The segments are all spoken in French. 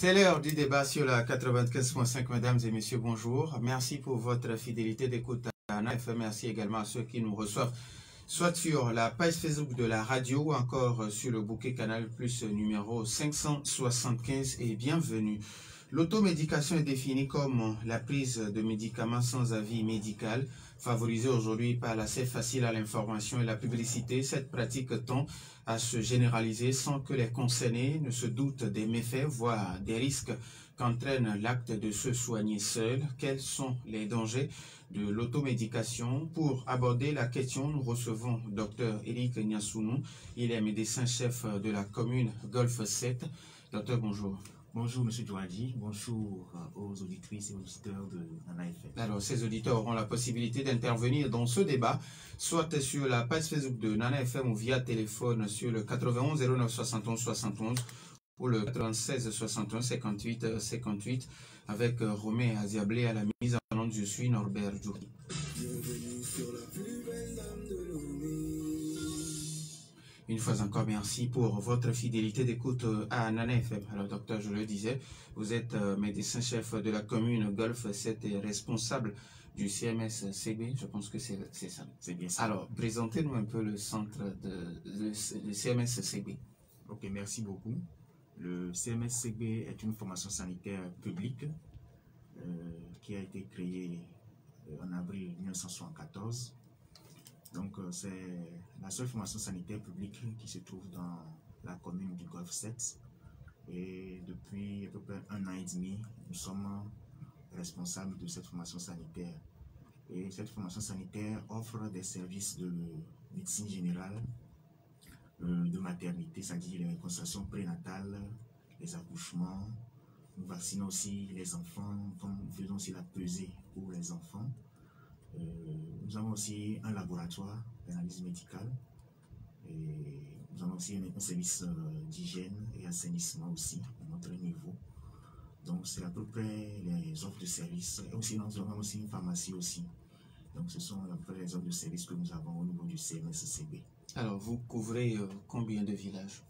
C'est l'heure du débat sur la 95.5, mesdames et messieurs, bonjour. Merci pour votre fidélité d'écoute à NAF. Merci également à ceux qui nous reçoivent, soit sur la page Facebook de la radio ou encore sur le bouquet Canal Plus numéro 575 et bienvenue. L'automédication est définie comme la prise de médicaments sans avis médical, favorisée aujourd'hui par l'accès facile à l'information et la publicité. Cette pratique tend à se généraliser sans que les concernés ne se doutent des méfaits, voire des risques qu'entraîne l'acte de se soigner seul. Quels sont les dangers de l'automédication? Pour aborder la question, nous recevons Dr Eric Niasounou. Il est médecin-chef de la commune Golfe 7. Docteur, bonjour. Bonjour M. Douadi, bonjour aux auditrices et auditeurs de NAFM. Alors, ces auditeurs auront la possibilité d'intervenir dans ce débat, soit sur la page Facebook de Nana FM ou via téléphone sur le 91 09 71 71 ou le 96 61 58 58 avec Romain Aziablé à la mise en nom. Je suis Norbert Djouri. Bienvenue sur la plus belle dame de une fois encore, merci pour votre fidélité d'écoute à Nana FM. Alors, docteur, je le disais, vous êtes médecin-chef de la commune Golfe 7 et responsable du CMS CB. Je pense que c'est ça. C'est bien ça. Alors, présentez-nous un peu le centre de le, CMS CB. Ok, merci beaucoup. Le CMS CB est une formation sanitaire publique euh, qui a été créée en avril 1974 donc, c'est la seule formation sanitaire publique qui se trouve dans la commune du Golfe 7. Et depuis à peu près un an et demi, nous sommes responsables de cette formation sanitaire. Et cette formation sanitaire offre des services de médecine générale, de maternité, c'est-à-dire les consultations prénatales, les accouchements. Nous vaccinons aussi les enfants, nous faisons aussi la pesée pour les enfants. Euh, nous avons aussi un laboratoire d'analyse médicale. Et nous avons aussi un, service euh, d'hygiène et assainissement aussi à notre niveau. Donc c'est à peu près les offres de services. Et aussi nous avons aussi une pharmacie aussi. Donc ce sont à peu près les offres de services que nous avons au niveau du CMSCB. Alors vous couvrez euh, combien de villages?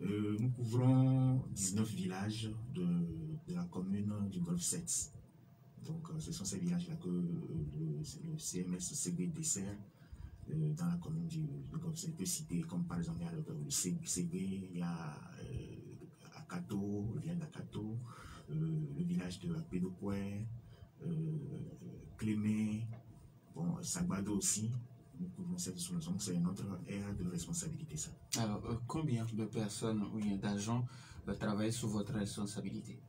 Nous couvrons 19 villages de, de la commune du Golfe 7. Donc, ce sont ces villages-là que le, le, CMS-CB dessert euh, dans la commune du, Golfe. Je peux citer comme par exemple le, CB, il y a euh, Akato, le village d'Akato, euh, le village de Pédopoué, euh, Clémé, bon, Sagbado aussi. Solution. C'est notre ère de responsabilité, ça. Alors, combien de personnes ou d'agents travaillent sous votre responsabilité?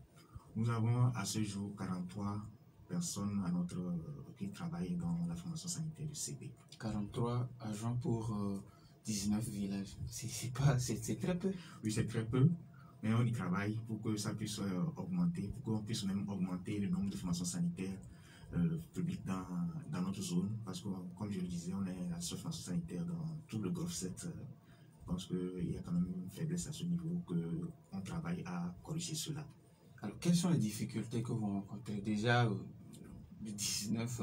Nous avons à ce jour 43 personnes à notre, qui travaillent dans la formation sanitaire du CB. 43 agents pour 19 villages. C'est pas, c'est très peu. Oui, c'est très peu, mais on y travaille pour que ça puisse augmenter, pour qu'on puisse même augmenter le nombre de formations sanitaires euh, publiques dans, dans, notre zone, parce que, comme je le disais, on est la seule formation sanitaire dans tout le Golfe 7. je pense qu'il y a quand même une faiblesse à ce niveau, qu'on travaille à corriger cela. Alors, quelles sont les difficultés que vous rencontrez Déjà, 19,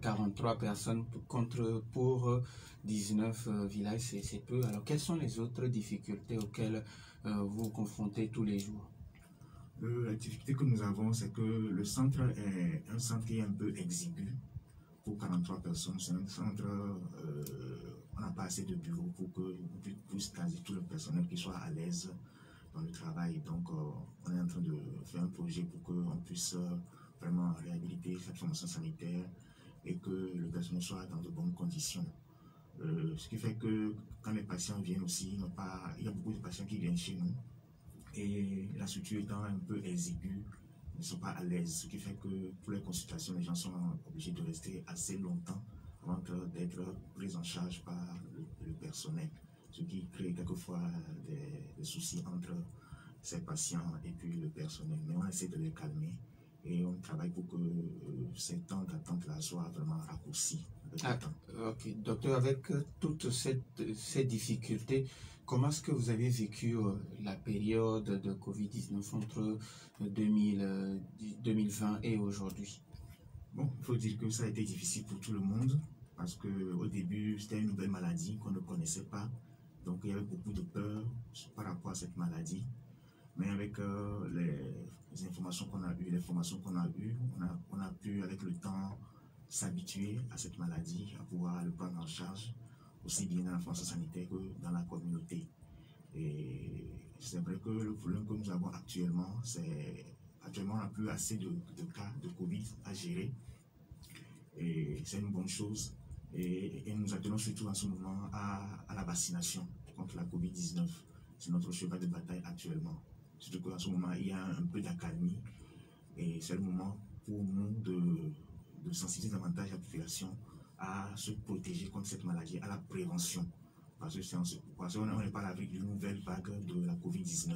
43 personnes contre, pour 19 villages, c'est peu. Alors, quelles sont les autres difficultés auxquelles vous vous confrontez tous les jours? La difficulté que nous avons, c'est que le centre est un centre qui est un peu exigu pour 43 personnes. C'est un centre, euh, on n'a pas assez de bureaux pour que puisse quasi tout le personnel qui soit à l'aise dans le travail. Donc, euh, on est en train de faire un projet pour qu'on puisse vraiment réhabiliter cette formation sanitaire et que le personnel soit dans de bonnes conditions. Euh, ce qui fait que quand les patients viennent aussi, pas, il y a beaucoup de patients qui viennent chez nous et la structure étant un peu exiguë, ils ne sont pas à l'aise. Ce qui fait que pour les consultations, les gens sont obligés de rester assez longtemps avant d'être pris en charge par le, personnel. Ce qui crée quelquefois des, des soucis entre ces patients et puis le personnel. Mais on essaie de les calmer et on travaille pour que euh, ces temps d'attente-là soient vraiment raccourcis. Ah, ok, docteur, avec euh, toutes cette, ces difficultés, comment est-ce que vous avez vécu euh, la période de Covid-19 entre 2000, 2020 et aujourd'hui? Bon, il faut dire que ça a été difficile pour tout le monde parce qu'au début, c'était une nouvelle maladie qu'on ne connaissait pas. Donc, il y avait beaucoup de peur par rapport à cette maladie. Mais avec euh, les, informations qu'on a eues, les formations qu'on a eues, on a, pu, avec le temps, s'habituer à cette maladie, à pouvoir le prendre en charge, aussi bien dans la formation sanitaire que dans la communauté. Et c'est vrai que le problème que nous avons actuellement, c'est actuellement on n'a plus assez de, cas de Covid à gérer. Et c'est une bonne chose. Et, et, nous attendons surtout en ce moment à, la vaccination contre la Covid-19. C'est notre cheval de bataille actuellement. Surtout qu'en ce moment, il y a un peu d'accalmie. Et c'est le moment pour nous de, sensibiliser davantage la population à se protéger contre cette maladie, à la prévention. Parce qu'on n'est pas à d'une nouvelle vague de la Covid-19.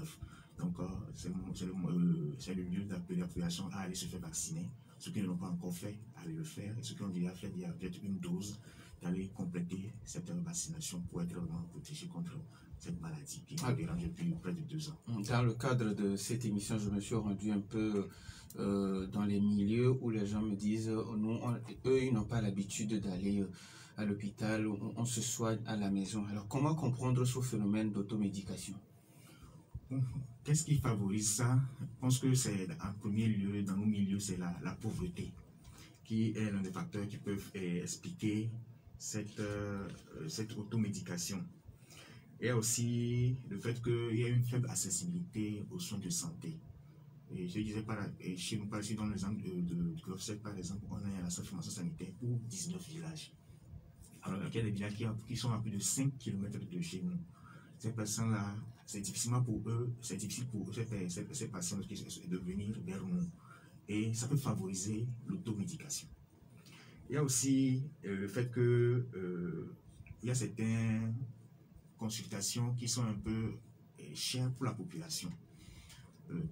Donc, euh, c'est le, euh, le, lieu d'appeler la population à aller se faire vacciner. Ceux qui ne l'ont pas encore fait, à aller le faire. Et ceux qui ont déjà fait, il y a peut-être une dose, d'aller compléter cette vaccination pour être vraiment protégé contre cette maladie qui ah. dérange depuis près de deux ans. Dans le cadre de cette émission, je me suis rendu un peu euh, dans les milieux où les gens me disent, nous, eux, ils n'ont pas l'habitude d'aller euh, à l'hôpital, on, on, se soigne à la maison. Alors, comment comprendre ce phénomène d'automédication? Qu'est-ce qui favorise ça? Je pense que c'est en premier lieu, dans nos milieux, c'est la, pauvreté, qui est l'un des facteurs qui peuvent expliquer cette, cette automédication. Il y a aussi le fait qu'il y a une faible accessibilité aux soins de santé. Et je disais, par, chez nous, par exemple, dans l'exemple de, de, de par exemple, on a la seule formation sanitaire pour 19 villages. Alors, il y a des villages qui, qui, sont à plus de 5 km de chez nous. Ces personnes-là, c'est difficilement pour eux, c'est difficile pour ces, ces, ces patients de venir vers nous. Et ça peut favoriser l'automédication. Il y a aussi euh, le fait que euh, il y a certains consultations qui sont un peu euh, chères pour la population.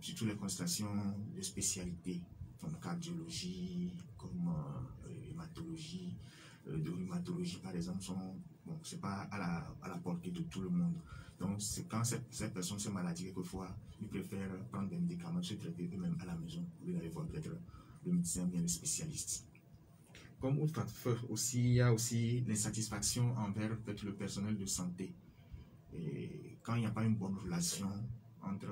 Surtout les consultations de spécialité, comme cardiologie, comme hématologie, de rhumatologie par exemple, sont, bon, c'est pas à la, à la, portée de tout le monde. Donc, c'est quand cette, cette personne se maladie, quelquefois, ils préfèrent prendre des médicaments, se traiter eux-mêmes à la maison, au lieu d'aller voir peut-être le médecin bien le spécialiste. Comme autre facteur aussi, il y a aussi l'insatisfaction envers peut-être le personnel de santé. Et quand il n'y a pas une bonne relation entre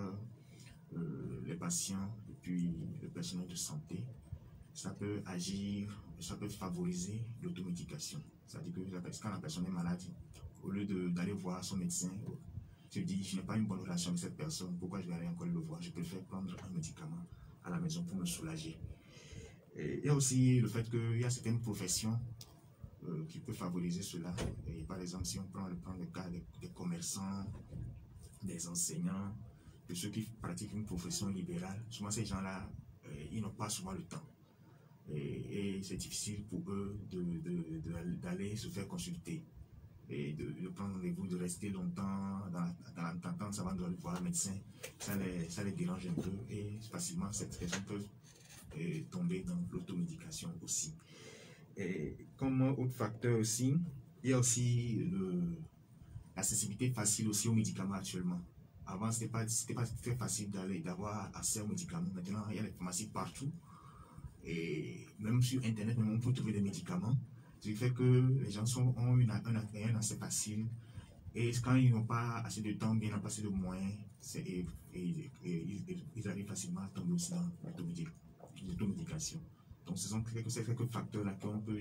euh, les patients et puis le personnel de santé, ça peut agir, ça peut favoriser l'automédication. C'est-à-dire que quand la personne est malade, au lieu d'aller voir son médecin, se dit, je n'ai pas une bonne relation avec cette personne, pourquoi je vais aller encore le voir? Je préfère prendre un médicament à la maison pour me soulager. Il y a aussi le fait qu'il y a certaines professions euh, qui peut favoriser cela. Par exemple, si on prend le, prend le cas des, commerçants, des enseignants, de ceux qui pratiquent une profession libérale, souvent ces gens-là, euh, ils n'ont pas souvent le temps. Et, c'est difficile pour eux d'aller de, se faire consulter et de, prendre rendez-vous, de rester longtemps dans, l'attente avant de voir le médecin. Ça les, ça les dérange un peu et facilement cette personne peut euh, tomber dans l'automédication aussi. Et comme autre facteur aussi, il y a aussi l'accessibilité facile aussi aux médicaments actuellement. Avant, ce n'était pas, pas très facile d'aller, d'avoir accès aux médicaments. Maintenant, il y a les pharmacies partout. Et même sur Internet, on peut trouver des médicaments. Ce qui fait que les gens ont une, un, assez facile. Et quand ils n'ont pas assez de temps, bien pas assez de moyens, et, ils arrivent facilement à tomber aussi dans l'automédication. Donc, ce sont quelques, facteurs-là qu'on peut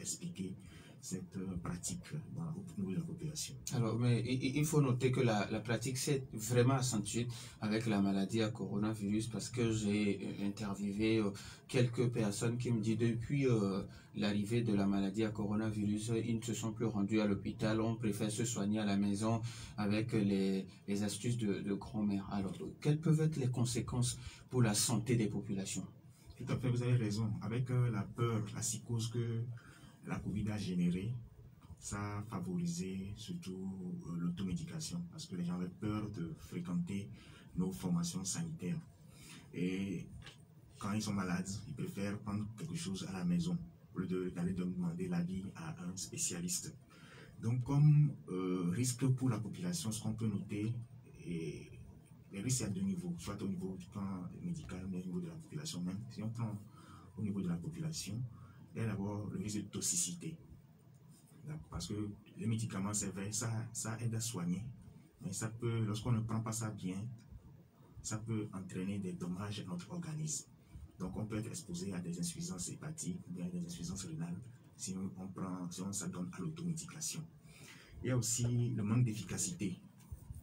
expliquer cette euh, pratique dans, au niveau de la population. Alors, mais il faut noter que la, la pratique s'est vraiment accentuée avec la maladie à coronavirus parce que j'ai euh, interviewé euh, quelques personnes qui me disent depuis l'arrivée de la maladie à coronavirus, ils ne se sont plus rendus à l'hôpital, on préfère se soigner à la maison avec les, les astuces de, de grand-mère. Alors, quelles peuvent être les conséquences pour la santé des populations? Tout à fait, vous avez raison. Avec euh, la peur, la psychose que la Covid a générée, ça a favorisé surtout euh, l'automédication parce que les gens avaient peur de fréquenter nos formations sanitaires. Et quand ils sont malades, ils préfèrent prendre quelque chose à la maison au lieu d'aller demander l'avis à un spécialiste. Donc, comme euh, risque pour la population, ce qu'on peut noter, et les risques, à deux niveaux, soit au niveau du plan médical, mais au niveau de la population même. Si on prend au niveau de la population, il y a d'abord le risque de toxicité. Parce que les médicaments, c'est vrai, ça, ça aide à soigner. Mais ça peut, lorsqu'on ne prend pas ça bien, ça peut entraîner des dommages à notre organisme. Donc, on peut être exposé à des insuffisances hépatiques ou bien des insuffisances rénales si on, prend, si on s'adonne à l'automédication. Il y a aussi le manque d'efficacité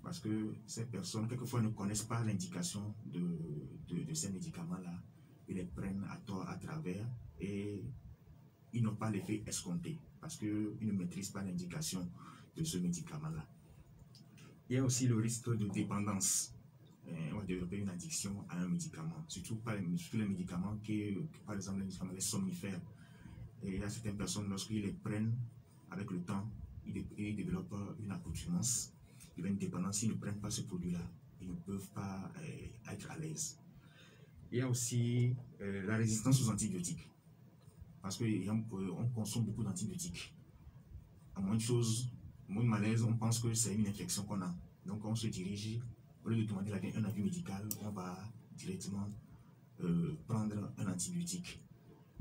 parce que ces personnes, quelquefois, ne connaissent pas l'indication de, de, ces médicaments-là. Ils les prennent à tort, à travers, et ils n'ont pas l'effet escompté, parce qu'ils ne maîtrisent pas l'indication de ce médicament-là. Il y a aussi le risque de dépendance. Euh, on va développer une addiction à un médicament, surtout, pas les, surtout les médicaments qui, par exemple, les somnifères. Et il y a certaines personnes, lorsqu'ils les prennent avec le temps, ils, ils développent une accoutumance il y a une dépendance. S'ils ne prennent pas ce produit-là, ils ne peuvent pas euh, être à l'aise. Il y a aussi euh, la résistance aux antibiotiques. Parce qu'on consomme beaucoup d'antibiotiques. À moins de choses, moins de malaise, on pense que c'est une infection qu'on a. Donc on se dirige, au lieu de demander un avis médical, on va directement euh, prendre un antibiotique.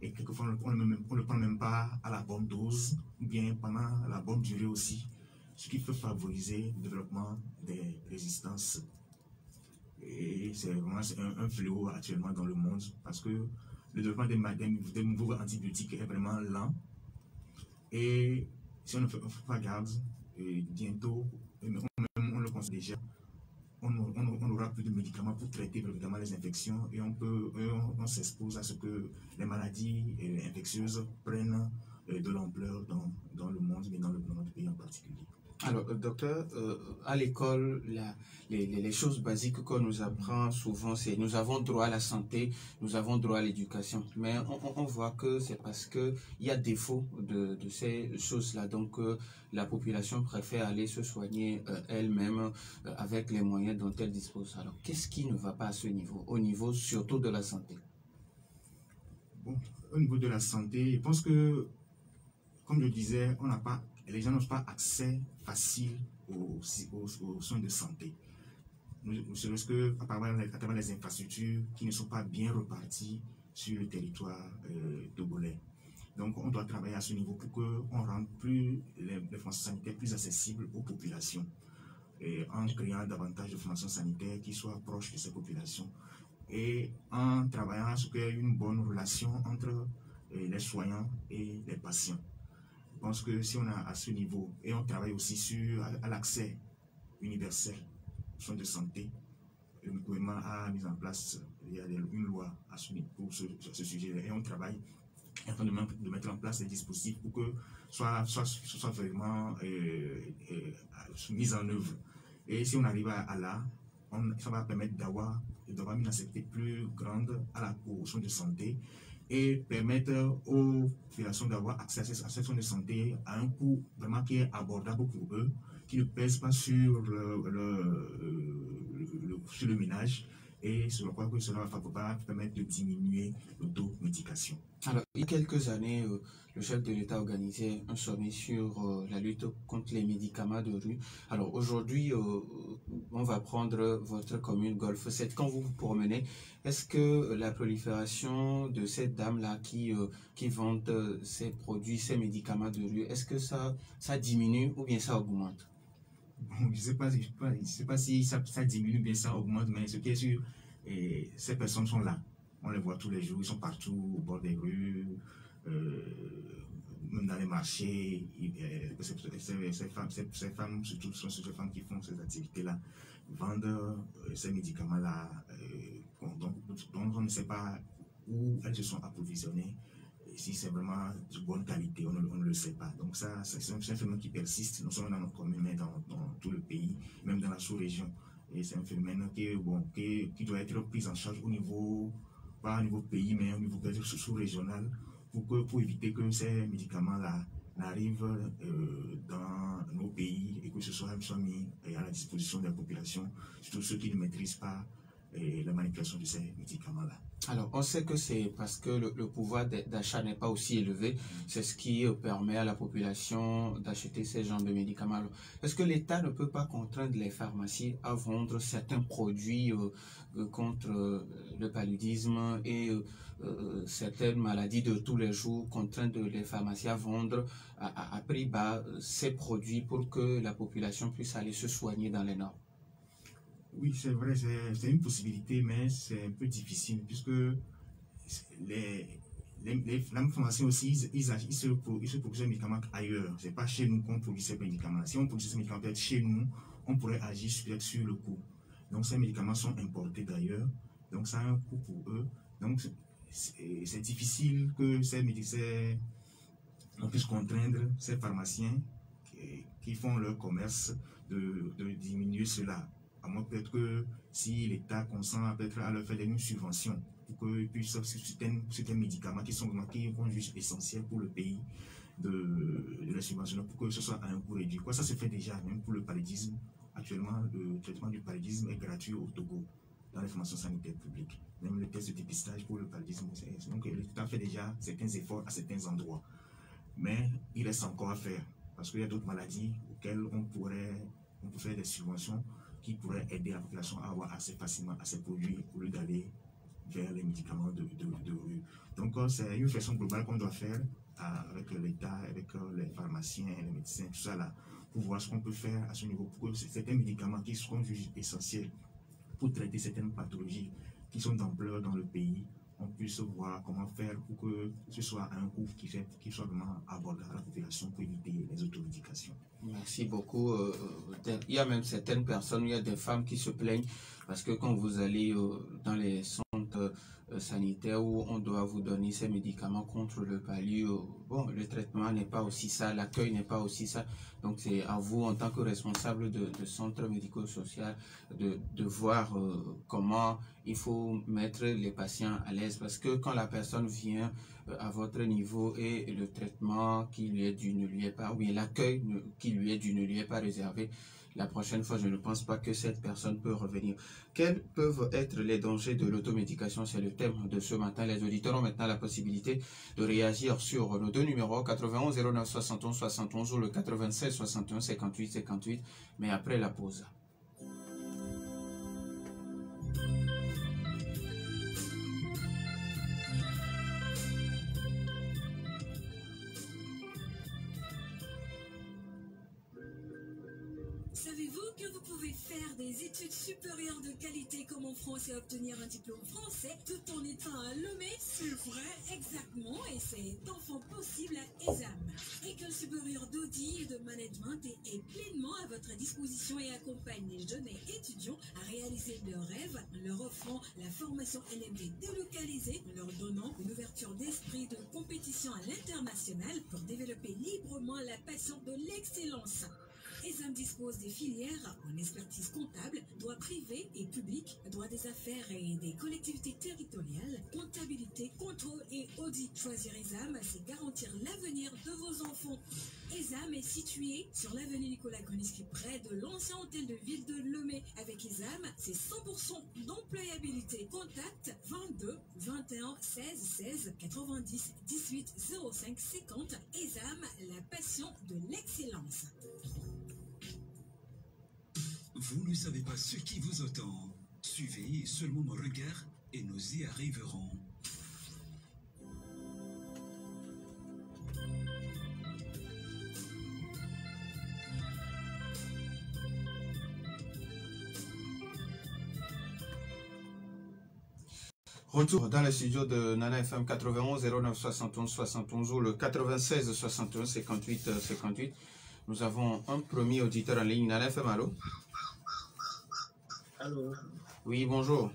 Et quelquefois, on ne le prend même pas à la bonne dose, ou bien pendant la bonne durée aussi ce qui peut favoriser le développement des résistances. Et c'est vraiment un, fléau actuellement dans le monde parce que le développement des, nouveaux antibiotiques est vraiment lent. Et si on ne fait, pas garde, bientôt, on, le constate déjà, on n'aura plus de médicaments pour traiter vraiment les infections et on, on, s'expose à ce que les maladies infectieuses prennent de l'ampleur dans, dans, le monde, mais dans, le, dans notre pays en particulier. Alors, euh, docteur, euh, à l'école, les, les, choses basiques qu'on nous apprend souvent, c'est nous avons droit à la santé, nous avons droit à l'éducation. Mais on, on, voit que c'est parce qu'il y a défaut de, de ces choses-là. Donc, euh, la population préfère aller se soigner elle-même avec les moyens dont elle dispose. Alors, qu'est-ce qui ne va pas à ce niveau, au niveau surtout de la santé? Bon, au niveau de la santé, je pense que, comme je disais, on n'a pas les gens n'ont pas accès facile aux, soins de santé. Nous savons que à travers, les infrastructures qui ne sont pas bien reparties sur le territoire euh, togolais. Donc, on doit travailler à ce niveau pour qu'on rende plus les, les formations sanitaires plus accessibles aux populations et en créant davantage de formations sanitaires qui soient proches de ces populations et en travaillant à ce qu'il y ait une bonne relation entre euh, les soignants et les patients. Pense que si on a à ce niveau, et on travaille aussi sur l'accès universel aux soins de santé, le gouvernement a mis en place il y a une loi à ce, pour ce, sujet-là, et on travaille afin de, mettre en place des dispositifs pour que soit, soit, soit vraiment euh, euh, mis en œuvre. Et si on arrive à, là, ça va permettre d'avoir une acceptabilité plus grande à la, aux soins de santé et permettre aux populations d'avoir accès à ces soins de santé à un coût vraiment qui est abordable pour eux, qui ne pèse pas sur le, le, sur le ménage et je crois que cela va permettre de diminuer l'automédication. Alors, il y a quelques années, euh, le chef de l'État organisait un sommet sur euh, la lutte contre les médicaments de rue. Alors aujourd'hui, euh, on va prendre votre commune Golfe 7. Quand vous vous promenez, est-ce que la prolifération de ces dames-là qui, qui ces produits, ces médicaments de rue, est-ce que ça, ça diminue ou bien ça augmente? Je ne sais pas, sais pas si ça, ça, diminue bien ça augmente, mais ce qui est sûr, ces personnes sont là. On les voit tous les jours, ils sont partout au bord des rues, euh, même dans les marchés. ces, femmes, ces, femmes, surtout sont ces femmes qui font ces activités-là, vendent euh, ces médicaments-là. Euh, donc, on ne sait pas où elles se sont approvisionnées si c'est vraiment de bonne qualité, on ne, le sait pas. Donc ça, c'est un, phénomène qui persiste, non seulement dans notre commune, mais dans, tout le pays, même dans la sous-région. Et c'est un phénomène qui, doit être pris en charge au niveau, pas au niveau pays, mais au niveau sous-régional, pour, éviter que ces médicaments-là n'arrivent euh, dans nos pays et que ce soit, soit mis à la disposition de la population, surtout ceux qui ne maîtrisent pas la manipulation de ces médicaments-là. Alors, on sait que c'est parce que le, pouvoir d'achat n'est pas aussi élevé. C'est ce qui euh, permet à la population d'acheter ces genres de médicaments. Est-ce que l'État ne peut pas contraindre les pharmacies à vendre certains produits euh, euh, contre le paludisme et certaines maladies de tous les jours, contraindre les pharmacies à vendre à, à prix bas ces produits pour que la population puisse aller se soigner dans les normes? Oui, c'est vrai, c'est une possibilité, mais c'est un peu difficile puisque les, les, pharmaciens aussi, ils, ils, se, ils se produisent des médicaments ailleurs. Ce n'est pas chez nous qu'on produit ces médicaments. Si on produit ces médicaments chez nous, on pourrait agir sur le coût. Donc ces médicaments sont importés d'ailleurs. Donc ça a un coût pour eux. Donc c'est difficile que ces médicaments, on puisse contraindre ces pharmaciens qui, qui font leur commerce de, de, diminuer cela. À moins peut-être que si l'État consent peut-être à leur faire des subventions pour qu'ils puissent certains, certains médicaments qui sont qui vont juste essentiels pour le pays de, de la subvention pour que ce soit à un coût réduit. Quoi, ça se fait déjà, même pour le paludisme. Actuellement, le traitement du paludisme est gratuit au Togo dans les formations sanitaires publiques. Même le test de dépistage pour le paludisme. Donc, l'État fait déjà certains efforts à certains endroits. Mais il reste encore à faire parce qu'il y a d'autres maladies auxquelles on pourrait on faire des subventions qui pourraient aider la population à avoir assez facilement à ces produits au lieu d'aller vers les médicaments de, rue. Donc, c'est une façon globale qu'on doit faire avec l'État, avec les pharmaciens, les médecins, tout ça là, pour voir ce qu'on peut faire à ce niveau, pour que certains médicaments qui sont jugés essentiels pour traiter certaines pathologies qui sont d'ampleur dans le pays, on puisse voir comment faire pour que ce soit un coût qui, fait, qui soit vraiment abordable à la population pour éviter les automédications. Merci beaucoup. Il y a même certaines personnes, il y a des femmes qui se plaignent parce que quand vous allez dans les centres sanitaires où on doit vous donner ces médicaments contre le palio, bon, le traitement n'est pas aussi ça, l'accueil n'est pas aussi ça. Donc c'est à vous, en tant que responsable de, centre médico-social, de, de voir euh, comment il faut mettre les patients à l'aise. Parce que quand la personne vient euh, à votre niveau et le traitement qui lui est dû ne lui est pas, ou bien l'accueil qui lui est dû ne lui est pas réservé, la prochaine fois, je ne pense pas que cette personne peut revenir. Quels peuvent être les dangers de l'automédication? C'est le thème de ce matin. Les auditeurs ont maintenant la possibilité de réagir sur nos deux numéros 91 09 71 71 ou le 96 61 58 58, mais après la pause. Qualité comme en France et obtenir un diplôme français tout en étant à Lomé C'est vrai, exactement, et c'est enfin possible à ESAM. École supérieure d'audit et de management est, pleinement à votre disposition et accompagne les jeunes étudiants à réaliser leurs rêves en leur offrant la formation LMD délocalisée, en leur donnant une ouverture d'esprit de compétition à l'international pour développer librement la passion de l'excellence. ESAM dispose des filières en expertise comptable, droit privé et public, droit des affaires et des collectivités territoriales, comptabilité, contrôle et audit. Choisir ESAM, c'est garantir l'avenir de vos enfants. ESAM est situé sur l'avenue Nicolas Gruniski, près de l'ancien hôtel de ville de Lemay. Avec ESAM, c'est 100% d'employabilité. Contact 22 21 16 16 90 18 05 50. ESAM, la passion de l'excellence. Vous ne savez pas ce qui vous attend. Suivez seulement mon regard et nous y arriverons. Retour dans le studio de Nana FM 91 09 71 71 ou le 96 61 58 58. Nous avons un premier auditeur en ligne. Nana FM, allô? Allô Oui, bonjour.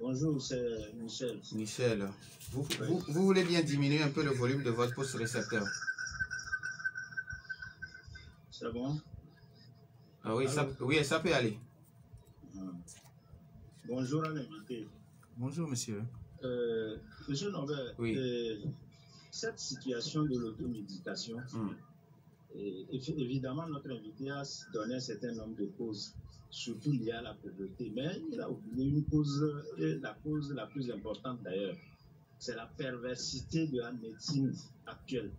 Bonjour, c'est Michel. Michel, vous, vous, vous, voulez bien diminuer un peu le volume de votre poste récepteur C'est bon? Ah oui, ça, oui, ça peut aller. Bonjour à l'invité. Bonjour, monsieur. Euh, monsieur Norbert, Oui. euh, cette situation de l'automédication, Hum. et- et- évidemment, notre invité a donné un certain nombre de causes, surtout liées à la pauvreté, mais il a oublié une cause, la cause la plus importante d'ailleurs, c'est la perversité de la médecine actuelle.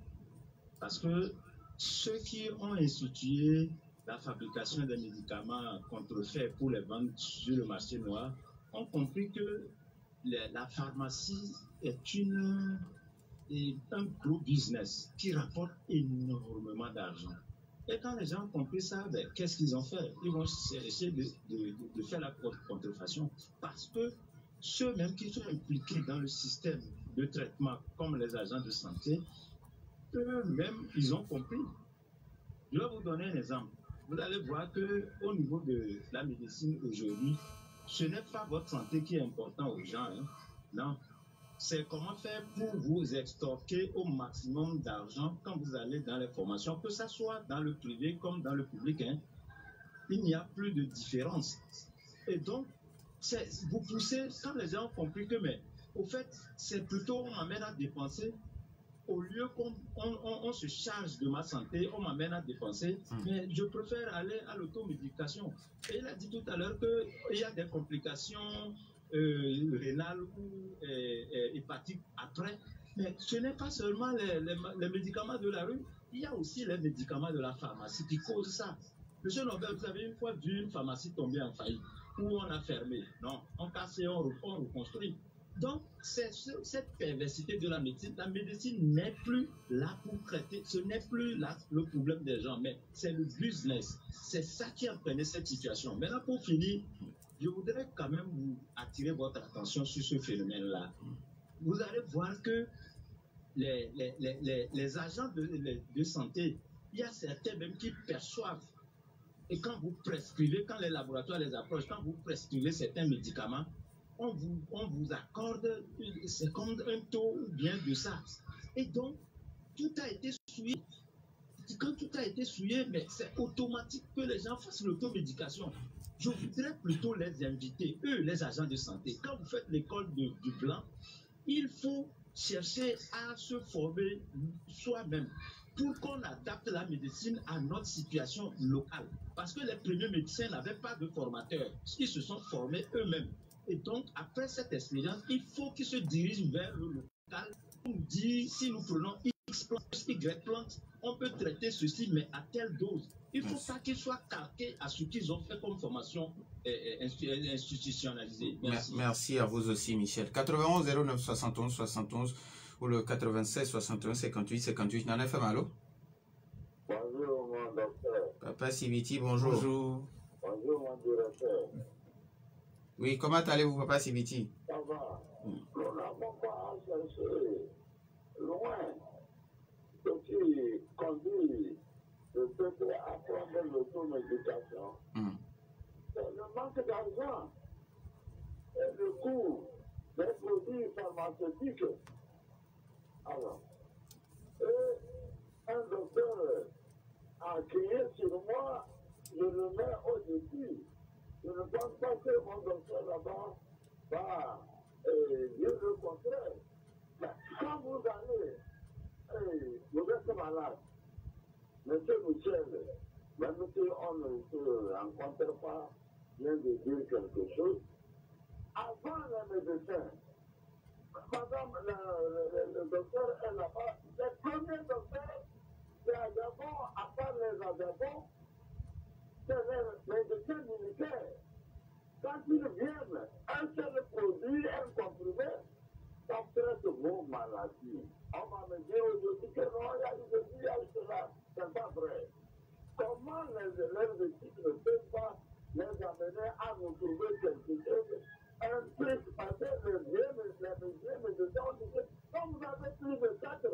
Parce que ceux qui ont institué la fabrication des médicaments contrefaits pour les vendre sur le marché noir ont compris que la, la pharmacie est une, est un gros business qui rapporte énormément d'argent. Et quand les gens ont compris ça, ben, qu'est-ce qu'ils ont fait? Ils vont essayer de, faire la contrefaçon. Parce que ceux-mêmes qui sont impliqués dans le système de traitement, comme les agents de santé, eux-mêmes, ils ont compris. Je vais vous donner un exemple. Vous allez voir que au niveau de la médecine aujourd'hui, ce n'est pas votre santé qui est important aux gens. hein. Non. C'est comment faire pour vous extorquer au maximum d'argent quand vous allez dans les formations, que ce soit dans le privé comme dans le public. hein. Il n'y a plus de différence. Et donc, vous poussez, quand les gens ont compris que, mais au fait, c'est plutôt on m'amène à dépenser, au lieu qu'on on, on- on se charge de ma santé, on m'amène à dépenser, Mm. mais je préfère aller à l'automédication. Et il a dit tout à l'heure qu'il y a des complications euh, rénales ou euh, euh, hépatiques après. Mais ce n'est pas seulement les, les médicaments de la rue, il y a aussi les médicaments de la pharmacie qui causent ça. Monsieur Nobel, vous avez une fois vu une pharmacie tomber en faillite, où on a fermé. Non, on casse et on, on reconstruit. Donc, c'est ce- cette perversité de la médecine. La médecine n'est plus là pour traiter, ce n'est plus là le problème des gens, mais c'est le business. C'est ça qui a entraîné cette situation. Maintenant, pour finir, je voudrais quand même vous attirer votre attention sur ce phénomène-là. Vous allez voir que les, les, les, les, agents de, de santé, il y a certains même qui perçoivent. Et quand vous prescrivez, quand les laboratoires les approchent, quand vous prescrivez certains médicaments, on vous, on vous accorde, c'est un taux ou bien de ça. Et donc, tout a été souillé. Quand tout a été souillé, mais c'est automatique que les gens fassent l'automédication. Je voudrais plutôt les inviter, eux, les agents de santé. Quand vous faites l'école du blanc, il faut chercher à se former soi-même pour qu'on adapte la médecine à notre situation locale. Parce que les premiers médecins n'avaient pas de formateurs. Ils se sont formés eux-mêmes. Et donc, après cette expérience, il faut qu'ils se dirigent vers le local pour dire si nous prenons X plante, Y plante, on peut traiter ceci, mais à telle dose? Il ne faut pas qu'ils soient calqués à ce qu'ils ont fait comme formation euh, euh, instu- institutionnalisée. Mer- Merci. Merci à vous aussi, Michel. 91 09 71 71 ou le 96 61 58 58. Nana FM, allô? Bonjour mon docteur, Papa Sibiti, bonjour. Bonjour. bonjour mon directeur. Oui, comment allez-vous, Papa Sibiti? Ça va Mm. À chercher loin ce qui conduit le peuple à prendre l'automédication. C'est le manque d'argent et le coût des produits pharmaceutiques. Alors, et un docteur a crié sur moi, je le mets au défi. Je ne pense pas que mon docteur là-bas va dire le contraire. Quand vous allez, euh, vous êtes malade, Monsieur Michel, même si on ne se rencontre pas, vient de dire quelque chose. Avant les médecins, Madame le, le- le docteur est là-bas, les premiers docteurs, c'est Agabon, à part les Agabons, c'est les médecins militaires. Quand ils viennent, un seul produit, un comprimé, ça traite vos maladies. On va me dire aujourd'hui que non, il y a ceci, il y a cela. C'est pas vrai. Comment les élèves de type ne peuvent pas les amener à nous trouver quelque chose Un truc, parce que le vieux, les vieux ont dit que quand vous avez plus de quatre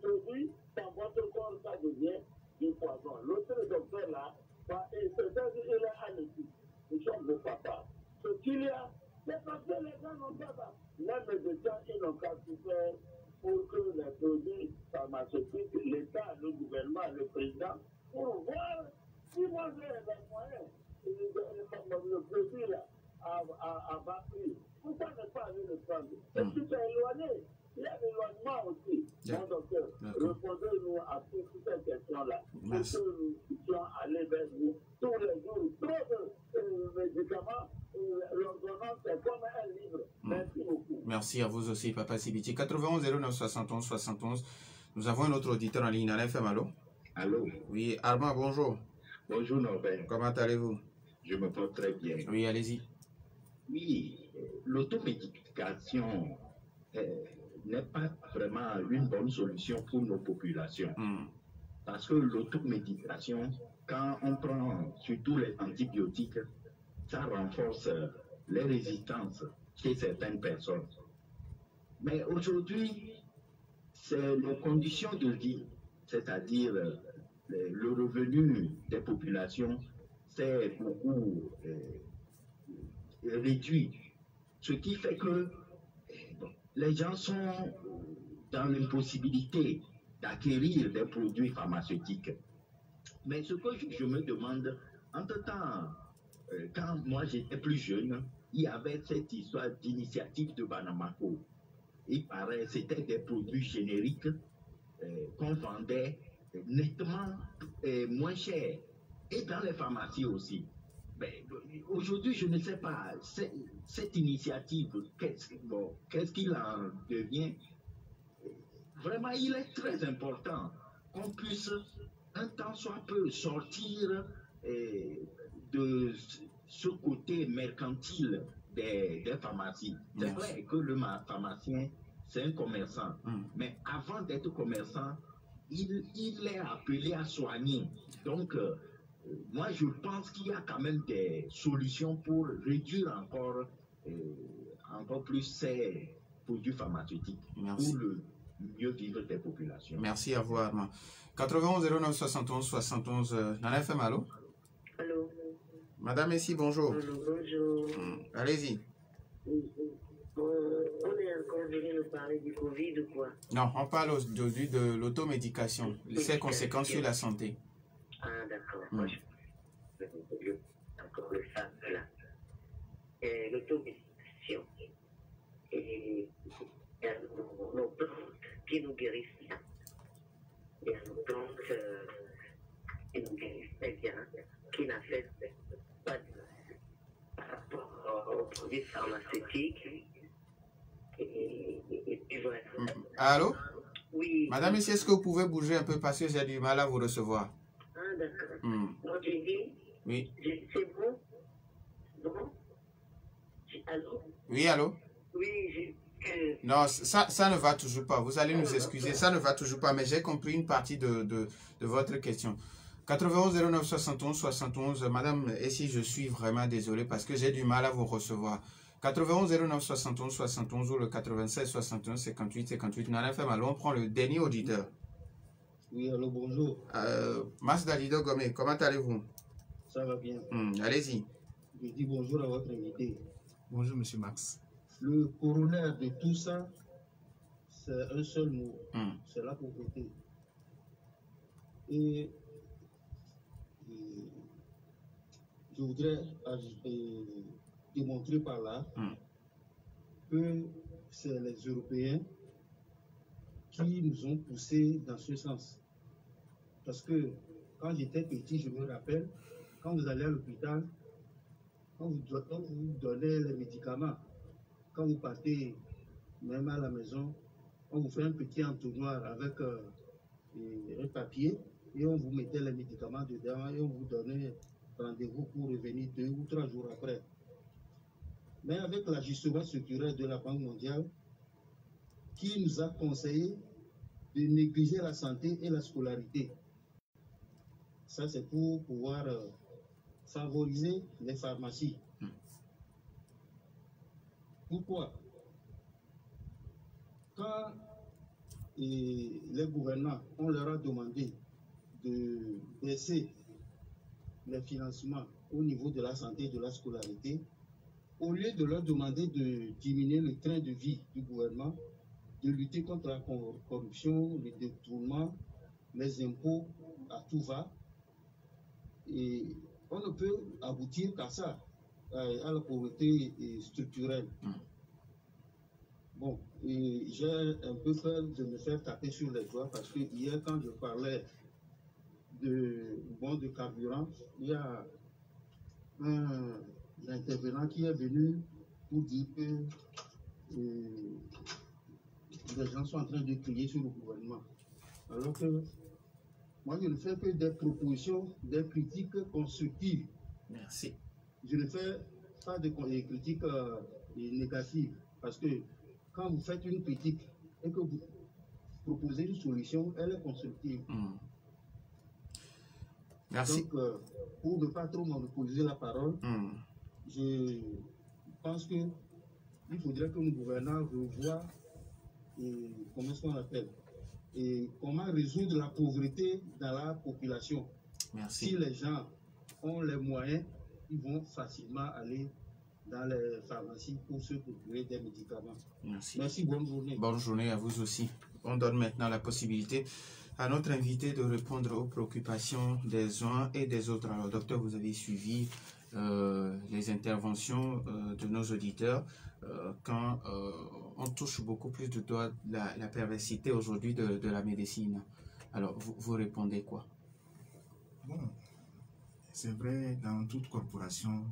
produits dans votre corps, ça devient du poison. L'autre docteur là, va- et peut-être il est l'équipe. Nous sommes de papa. Ce qu'il y a, c'est parce que les gens n'ont pas ça. Les médecins, ils n'ont tout faire pour que les produits pharmaceutiques, l'État, le gouvernement, le président, pour voir si moi j'ai les moyens, le, produit là, à, à, à bas prix. Pourquoi ne pas aller le prendre? Mm. puis c'est éloigné. Il y a l'éloignement aussi. Mon docteur, répondez-nous à toutes ces questions-là. Pour Merci. que nous puissions aller vers vous tous les jours. Trop de euh, médicaments, euh, l'ordonnance est comme un livre. Merci beaucoup. Merci à vous aussi, Papa Sibiti. 91 09 71 71. Nous avons un autre auditeur en ligne. Nana FM, allô? Allô, Oui, Armand, bonjour. bonjour Norbert, Comment allez-vous? Je me porte très bien. Oui, allez-y. Oui, euh, l'automédication euh, n'est pas vraiment une bonne solution pour nos populations Hmm. Parce que l'automédication, quand on prend surtout les antibiotiques, ça renforce euh, les résistances chez certaines personnes. Mais aujourd'hui, c'est les conditions de vie, c'est-à-dire euh, le, revenu des populations, c'est beaucoup euh, réduit. Ce qui fait que les gens sont dans l'impossibilité d'acquérir des produits pharmaceutiques. Mais ce que je, me demande, entre-temps, euh, quand moi j'étais plus jeune, il y avait cette histoire d'initiative de Banamako. Il paraît c'était des produits génériques euh, qu'on vendait nettement euh, moins cher. Et dans les pharmacies aussi. Mais, Aujourd'hui, je ne sais pas, cette initiative, qu'est-ce bon, qu'il en devient? Vraiment, il est très important qu'on puisse un temps soit peu sortir de ce côté mercantile des, des pharmacies. C'est vrai que le ma- pharmacien, c'est un commerçant. Mm. Mais avant d'être commerçant, il, il est appelé à soigner. Donc, euh, moi, je pense qu'il y a quand même des solutions pour réduire encore, euh, encore plus ces produits pharmaceutiques Merci. pour le mieux vivre des populations. Merci à vous, Armand. 91 09 71 71. euh, Nana FM, allô? Allô, Madame ici, bonjour. bonjour, bonjour. Hmm, Allez-y. Oui, oui. On, on est encore venu nous parler du Covid ou quoi? Non, on parle aujourd'hui de l'automédication, ses conséquences sur la santé. D'accord. Moi, je je- je- encore le fameux là. Et l'automédication. Et nos, plantes qui nous guérissent bien. Il y a nos plantes euh, qui nous guérissent très bien, qui n'affectent pas de, par rapport aux produits pharmaceutiques. Et, et, voilà. Allô? Oui. Madame ici, est-ce que vous pouvez bouger un peu? Parce que j'ai du mal à vous recevoir D'accord. Hmm, Oui. c'est bon Bon J'ai- Allô? Oui, allô? Oui. Non, ça, ça ne va toujours pas. Vous allez nous excuser, ça ne va toujours pas, mais j'ai compris une partie de, de, de votre question. 91 09 71 71, Madame, et si je suis vraiment désolé parce que j'ai du mal à vous recevoir. 91 09 71 71 ou le 96 61 58 58. Nana FM, allons, on prend le dernier auditeur. Oui, allô, bonjour. Euh, Mas Dalido Gomé, comment allez-vous? Ça va bien. Hmm, Allez-y. Je dis bonjour à votre invité. Bonjour, Monsieur Max. Le corollaire de tout ça, c'est un seul mot. Hmm. C'est la pauvreté. Et, et je voudrais et démontrer par là Hmm. que c'est les Européens qui nous ont poussés dans ce sens. Parce que quand j'étais petit, je me rappelle, quand vous allez à l'hôpital, quand vous, quand vous donnez les médicaments, quand vous partez même à la maison, on vous fait un petit entonnoir avec euh, un papier et on vous mettait les médicaments dedans et on vous donnait rendez-vous pour revenir deux ou trois jours après. Mais avec l'ajustement structurel de la Banque mondiale, qui nous a conseillé de négliger la santé et la scolarité. Ça, c'est pour pouvoir euh, favoriser les pharmacies. Pourquoi? Quand et les gouvernants, on leur a demandé de baisser les financements au niveau de la santé et de la scolarité, au lieu de leur demander de diminuer le train de vie du gouvernement, de lutter contre la cor- corruption, le détournement, les impôts à tout va, et on ne peut aboutir qu'à ça, à, à la pauvreté euh, structurelle. Mm. Bon, j'ai un peu peur de me faire taper sur les doigts parce que hier, quand je parlais de bon de carburant, il y a un intervenant qui est venu pour dire que euh, les gens sont en train de crier sur le gouvernement. Alors que moi, je ne fais que des propositions, des critiques constructives. Merci. Je ne fais pas de critiques euh, négatives. Parce que quand vous faites une critique et que vous proposez une solution, elle est constructive. Hmm. Merci. Donc, euh, pour ne pas trop monopoliser la parole, Hmm. je pense que il faudrait que nos gouvernants revoient et comment est-ce qu'on appelle et comment résoudre la pauvreté dans la population? Si Merci. les gens ont les moyens, ils vont facilement aller dans les pharmacies pour se procurer des médicaments. Merci. Merci, bonne journée. Bonne journée à vous aussi. On donne maintenant la possibilité à notre invité de répondre aux préoccupations des uns et des autres. Alors, docteur, vous avez suivi euh, les interventions euh, de nos auditeurs euh, quand euh, on touche beaucoup plus de doigt la, la perversité aujourd'hui de, de la médecine. Alors, vous, vous répondez quoi? Bon, c'est vrai, dans toute corporation,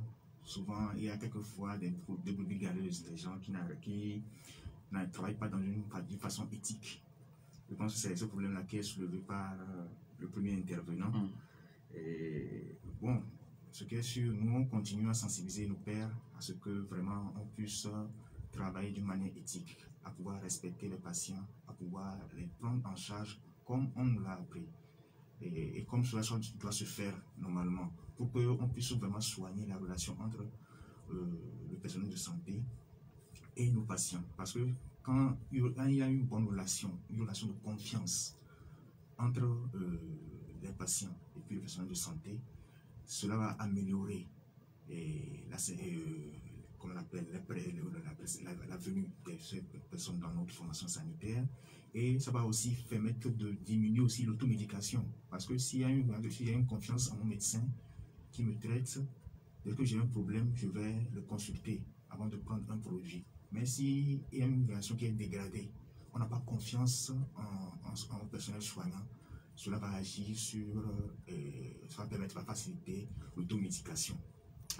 souvent, il y a quelquefois des, des brebis galeuses, des gens qui, qui ne travaillent pas dans une, d'une façon éthique. Je pense que c'est ce problème-là qui est soulevé par euh, le premier intervenant. Mm. Et bon, ce qui est sûr, nous, on continue à sensibiliser nos pères à ce que vraiment on puisse travailler d'une manière éthique, à pouvoir respecter les patients, à pouvoir les prendre en charge comme on nous l'a appris et, comme cela doit se faire normalement, pour qu'on puisse vraiment soigner la relation entre euh, le personnel de santé et nos patients. Parce que quand il y a- une bonne relation, une relation de confiance entre euh, les patients et le personnel de santé, cela va améliorer et la, euh, comment on appelle, la, la- la- venue de ces personnes dans notre formation sanitaire et ça va aussi permettre de diminuer aussi l'automédication. Parce que s'il y, a une- s'il y a une confiance en mon médecin qui me traite, dès que j'ai un problème, je vais le consulter avant de prendre un produit. Mais s'il y a une relation qui est dégradée, on n'a pas confiance en, en, en personnel soignant, cela va agir sur, euh, ça va permettre, va faciliter l'automédication.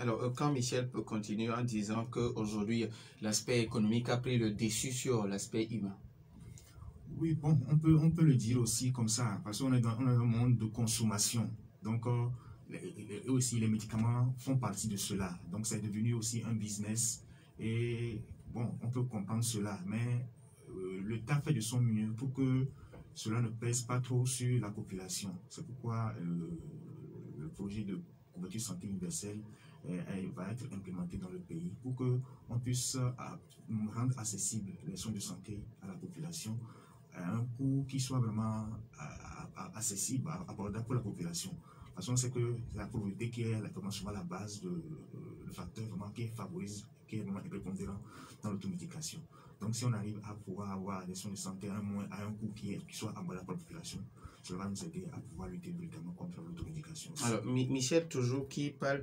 Alors, quand Michel peut continuer en disant qu'aujourd'hui, l'aspect économique a pris le dessus sur l'aspect humain. Oui, bon, on peut, on peut le dire aussi comme ça, parce qu'on est dans, un monde de consommation. Donc, euh, aussi, les médicaments font partie de cela. Donc, c'est devenu aussi un business. Et bon, on peut comprendre cela, mais euh, l'État fait de son mieux pour que cela ne pèse pas trop sur la population. C'est pourquoi euh, le projet de couverture santé universelle va être implémenté dans le pays pour que on puisse euh, rendre accessible les soins de santé à la population à un coût qui soit vraiment à- accessible, abordable pour la population. Parce qu'on sait que la pauvreté qui est souvent la base, de, euh, le facteur vraiment qui favorise, qui est vraiment prépondérant dans l'automédication. Donc si on arrive à pouvoir avoir des soins de santé à un, moins, à un coût qui, est, qui soit abordable pour la population, cela va nous aider à pouvoir lutter véritablement contre l'automédication. Alors, Mi- Michel, toujours qui parle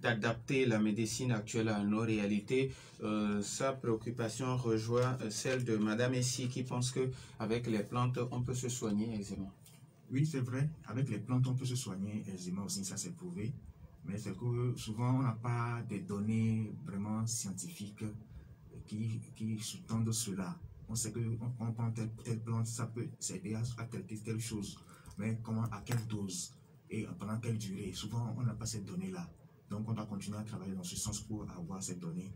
d'adapter la médecine actuelle à nos réalités, euh, sa préoccupation rejoint euh, celle de Madame Essie qui pense que avec les plantes, on peut se soigner aisément. Oui, c'est vrai. Avec les plantes, on peut se soigner aisément aussi, ça c'est prouvé. Mais c'est que souvent, on n'a pas des données vraiment scientifiques qui, qui sous-tendent cela. On sait que on, prend telle, telle plante, ça peut s'aider à, à traiter telle chose. Mais comment, à quelle dose et pendant quelle durée? Souvent, on n'a pas cette donnée-là. Donc, on doit continuer à travailler dans ce sens pour avoir cette donnée.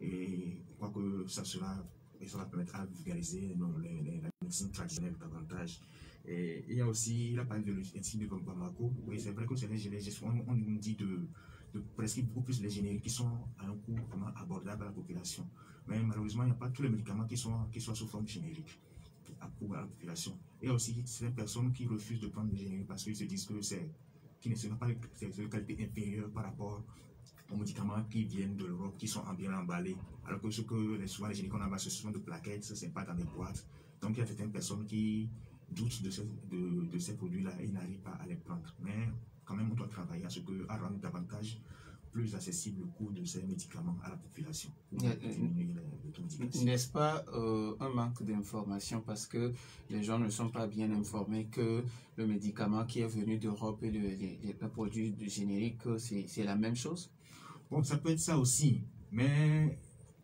Et je crois que ça sera, et ça vulgariser la médecine traditionnelle davantage. Et il y a aussi, il a de l'Institut de Bamako. Oui, c'est vrai que c'est les. On, on nous dit de, de prescrire beaucoup plus les génériques qui sont à un coût vraiment abordable à la population. Mais malheureusement, il n'y a pas tous les médicaments qui sont, qui sont sous forme générique à, pour la population. Et aussi, les personnes qui refusent de prendre des génériques parce qu'ils se disent que c'est qui ne sont pas de qualité inférieure par rapport aux médicaments qui viennent de l'Europe, qui sont bien emballés. Alors que ce que souvent les génériques qu'on a, ce sont de plaquettes, ce n'est pas dans des boîtes. Donc il y a certaines personnes qui doutent ces- de ces produits-là et n'arrivent pas à les prendre. Mais quand même, on doit travailler à ce que, à rendre davantage plus accessible le coût de ces médicaments à la population pour diminuer. N'est-ce pas euh, un manque d'information parce que les gens ne sont pas bien informés que le médicament qui est venu d'Europe et le, les, les- le produit du générique, c'est la même chose? Bon, ça peut être ça aussi, mais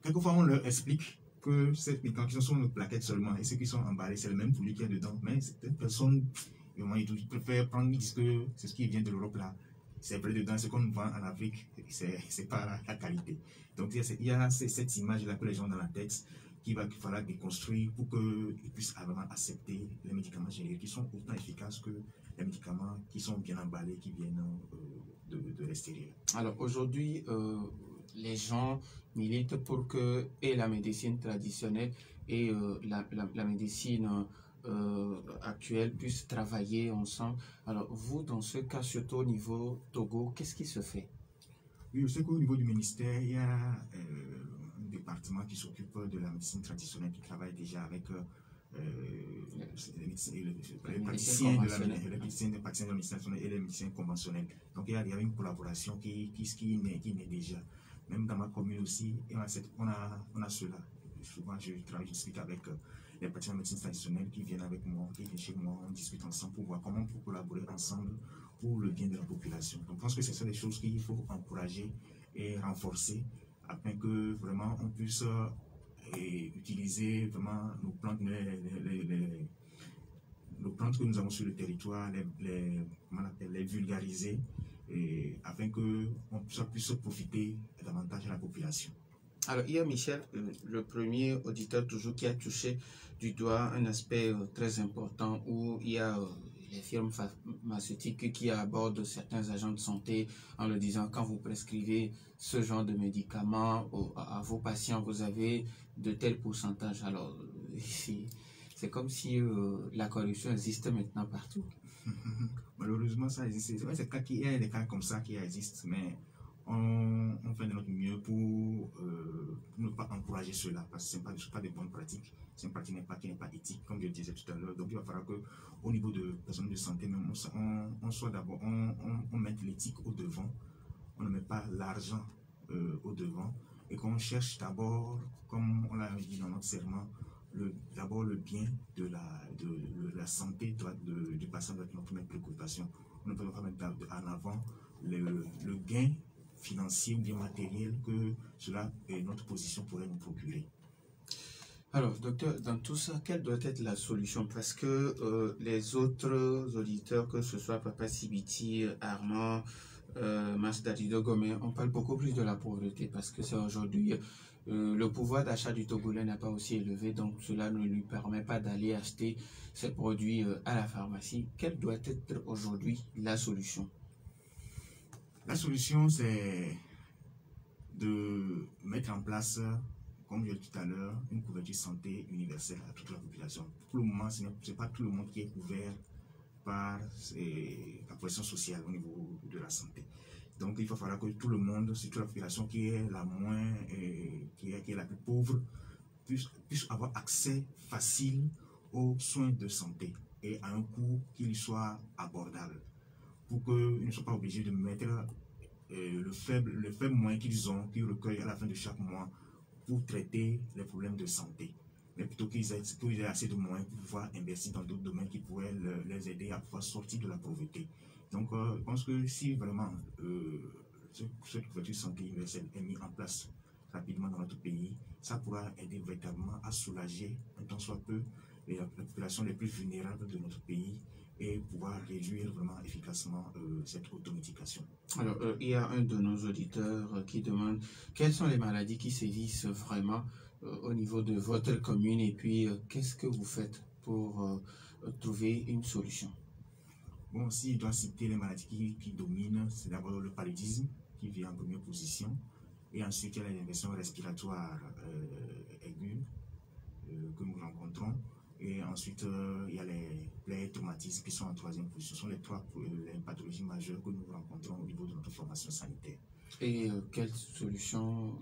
quelquefois on leur explique que ces médicaments qui sont sur nos plaquettes seulement et ceux qui sont emballés, c'est le même produit qu'il y a dedans. Mais certaines personnes, ils ils préfèrent prendre, c'est ce qui vient de l'Europe là. C'est vrai dedans, ce qu'on vend en Afrique, c'est pas la, qualité. Donc il y a, cette image-là que les gens ont dans la tête qu'il va falloir déconstruire pour qu'ils puissent vraiment accepter les médicaments génériques qui sont autant efficaces que les médicaments qui sont bien emballés, qui viennent euh, de, de l'extérieur. Alors aujourd'hui, euh, les gens militent pour que et la médecine traditionnelle et euh, la, la, la, médecine euh, actuelle puissent travailler ensemble. Alors vous, dans ce cas, surtout au niveau Togo, qu'est-ce qui se fait? Oui, je sais qu'au niveau du ministère, il y a euh, un département qui s'occupe de la médecine traditionnelle, qui travaille déjà avec les, médecins, les, médecins, les praticiens de la médecine traditionnelle et les médecins conventionnels. Donc il y a, il y a une collaboration qui, qui, qui, naît, qui naît déjà. Même dans ma commune aussi, on a, cette, on a, on a cela. Souvent, je travaille, je discute avec les de médecine traditionnelle qui viennent avec moi, qui viennent chez moi, on discute ensemble pour voir comment on peut collaborer ensemble pour le bien de la population. Donc, je pense que c'est ça des choses qu'il faut encourager et renforcer afin que vraiment on puisse et utiliser vraiment nos plantes, les, plantes que nous avons sur le territoire, les, vulgariser afin qu'on puisse profiter davantage à la population. Alors, il y a Michel, le premier auditeur toujours qui a touché du doigt un aspect très important où il y a les firmes pharmaceutiques qui abordent certains agents de santé en leur disant quand vous prescrivez ce genre de médicaments à vos patients, vous avez de tels pourcentages. Alors, c'est comme si euh, la corruption existe maintenant partout. Malheureusement, ça existe. C'est vrai, qu'il y a des cas comme ça qui existent, mais on, fait de notre mieux pour, euh, ne pas encourager cela, parce que ce n'est pas, pas des bonnes pratiques. C'est une pratique qui n'est pas éthique, comme je le disais tout à l'heure. Donc, il va falloir qu'au niveau de personnes de santé, même, on, soit d'abord, on, on, mette l'éthique au devant. On ne met pas l'argent euh, au devant et qu'on cherche d'abord, comme on l'a dit dans notre serment, d'abord le bien de la, de, la santé du patient doit être notre première préoccupation. On ne peut pas mettre en avant le, le gain financier ou bien matériel que cela notre position pourrait nous procurer. Alors, docteur, dans tout ça, quelle doit être la solution? Parce que euh, les autres auditeurs, que ce soit Papa Sibiti, Armand, euh, Masdarido Gomé, on parle beaucoup plus de la pauvreté parce que c'est aujourd'hui euh, le pouvoir d'achat du Togolais n'a pas aussi élevé, donc cela ne lui permet pas d'aller acheter ses produits euh, à la pharmacie. Quelle doit être aujourd'hui la solution? La solution, c'est de mettre en place, comme je l'ai dit tout à l'heure, une couverture santé universelle à toute la population. Pour le moment, ce n'est pas tout le monde qui est couvert par la pression sociale au niveau de la santé. Donc il va falloir que tout le monde, surtout la population qui est la moins, qui, est, qui est la plus pauvre, puisse, puisse avoir accès facile aux soins de santé et à un coût qui soit abordable pour qu'ils ne soient pas obligés de mettre euh, le, faible, le faible moyen qu'ils ont, qu'ils recueillent à la fin de chaque mois pour traiter les problèmes de santé mais plutôt qu'ils aient, qu aient, assez de moyens pour pouvoir investir dans d'autres domaines qui pourraient le, les aider à pouvoir sortir de la pauvreté. Donc, euh, je pense que si vraiment euh, cette couverture santé universelle est mise en place rapidement dans notre pays, ça pourra aider véritablement à soulager, un tant soit peu, les populations les plus vulnérables de notre pays et pouvoir réduire vraiment efficacement euh, cette automédication. Alors, euh, il y a un de nos auditeurs euh, qui demande quelles sont les maladies qui sévissent vraiment euh, au niveau de votre commune? Et puis qu'est-ce que vous faites pour trouver une solution? Bon, si je dois citer les maladies qui, qui dominent, c'est d'abord le paludisme qui vient en première position et ensuite il y a les infections respiratoires aiguës que nous rencontrons. Et ensuite, il y a les, les, traumatismes qui sont en troisième position. Ce sont les trois euh, les pathologies majeures que nous rencontrons au niveau de notre formation sanitaire. Et euh, quelle solution?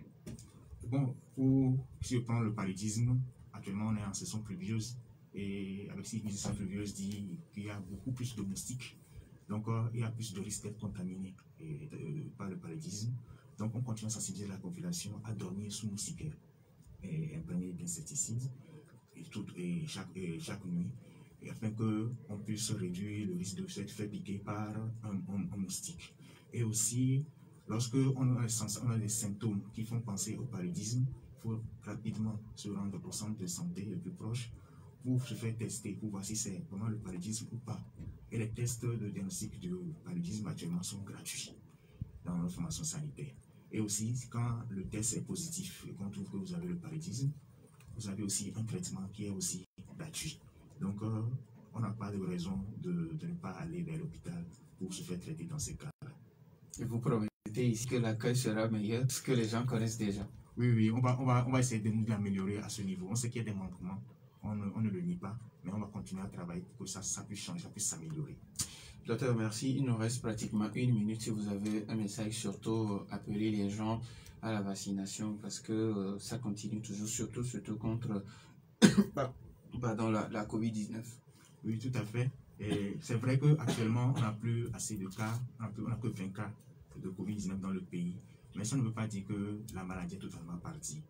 Bon, pour, si je prends le paludisme, actuellement on est en saison pluvieuse. Et avec cette saison pluvieuse, dit qu'il y a beaucoup plus de moustiques. Donc, euh, il y a plus de risques d'être contaminé et, par le paludisme. Donc, on continue à sensibiliser la population à dormir sous moustiquaire et imprégné d'insecticides et, tout, et, chaque, et chaque nuit, afin qu'on puisse réduire le risque de se faire piquer par un, un, un moustique. Et aussi, lorsque on a des symptômes qui font penser au paludisme, il faut rapidement se rendre au centre de santé le plus proche pour se faire tester, pour voir si c'est vraiment le paludisme ou pas. Et les tests de diagnostic du paludisme actuellement sont gratuits dans notre formation sanitaire. Et aussi, quand le test est positif et qu'on trouve que vous avez le paludisme, vous avez aussi un traitement qui est aussi gratuit. Donc, euh, on n'a pas de raison de, de, ne pas aller vers l'hôpital pour se faire traiter dans ces cas-là. Et vous promettez ici que l'accueil sera meilleur, ce que les gens connaissent déjà. Oui, oui, on va, on va, on va essayer de nous améliorer à ce niveau. On sait qu'il y a des manquements, on ne, on ne, le nie pas, mais on va continuer à travailler pour que ça, ça puisse changer, ça puisse s'améliorer. Docteur, merci. Il nous reste pratiquement une minute. Si vous avez un message, surtout appeler les gens à la vaccination parce que euh, ça continue toujours, surtout, surtout contre pardon, la, la COVID-19. Oui, tout à fait. C'est vrai qu'actuellement, on n'a plus assez de cas, on n'a que 20 cas de COVID-19 dans le pays. Mais ça ne veut pas dire que la maladie est totalement partie.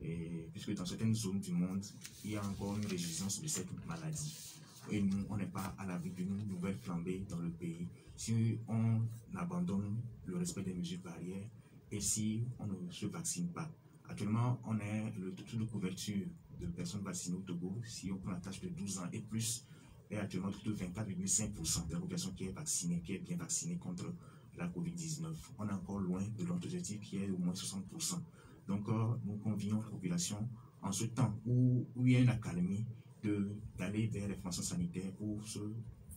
Et, puisque dans certaines zones du monde, il y a encore une résistance de cette maladie. Et nous, on n'est pas à l'abri d'une nouvelle flambée dans le pays. Si on abandonne le respect des mesures barrières et si on ne se vaccine pas. Actuellement, on est le taux de couverture de personnes vaccinées au Togo, si on prend la tâche de 12 ans et plus, est actuellement de 24,5% de la qui est vaccinée, qui est bien vaccinée contre la COVID-19. On est encore loin de notre qui est au moins 60%. Donc, euh, nous convions la population en ce temps où, il y a une accalmie d'aller vers les formations sanitaires pour se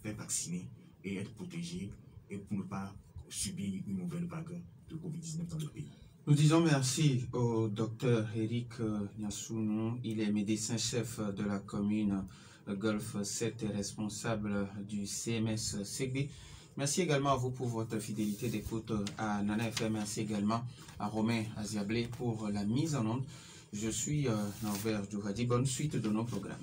faire vacciner et être protégé et pour ne pas subir une nouvelle vague de COVID-19 dans le pays. Nous disons merci au docteur Eric Niasounou. Il est médecin-chef de la commune Golfe 7 et responsable du CMS CB. Merci également à vous pour votre fidélité d'écoute à Nana FM. Merci également à Romain Aziablé pour la mise en onde. Je suis euh, Norbert Douhadi. Bonne suite de nos programmes.